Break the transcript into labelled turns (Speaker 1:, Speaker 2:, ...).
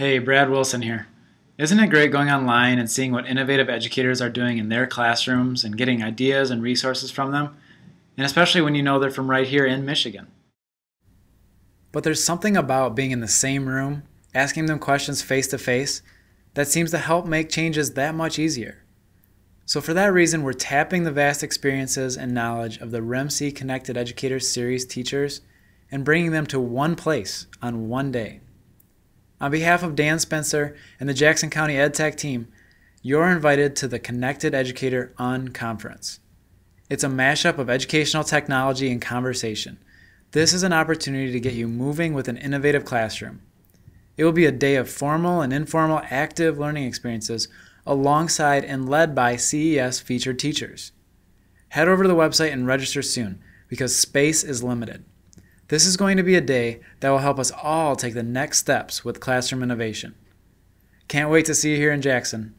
Speaker 1: Hey, Brad Wilson here. Isn't it great going online and seeing what innovative educators are doing in their classrooms and getting ideas and resources from them? And especially when you know they're from right here in Michigan. But there's something about being in the same room, asking them questions face to face, that seems to help make changes that much easier. So, for that reason, we're tapping the vast experiences and knowledge of the REMC Connected Educators Series teachers and bringing them to one place on one day. On behalf of Dan Spencer and the Jackson County EdTech team, you're invited to the Connected Educator Unconference. It's a mashup of educational technology and conversation. This is an opportunity to get you moving with an innovative classroom. It will be a day of formal and informal active learning experiences alongside and led by CES featured teachers. Head over to the website and register soon because space is limited. This is going to be a day that will help us all take the next steps with classroom innovation. Can't wait to see you here in Jackson.